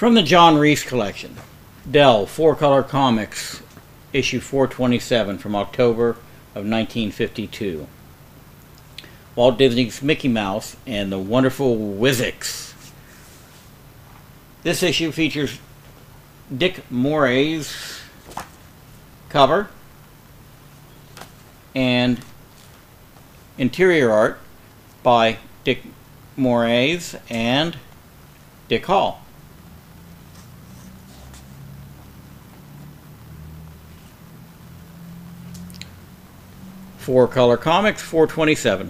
From the John Rees collection, Dell Four Color Comics, issue 427 from October of 1952. Walt Disney's Mickey Mouse and the Wonderful Whizzix. This issue features Dick Moores' cover and interior art by Dick Moores and Dick Hall. Four Color Comics, 427.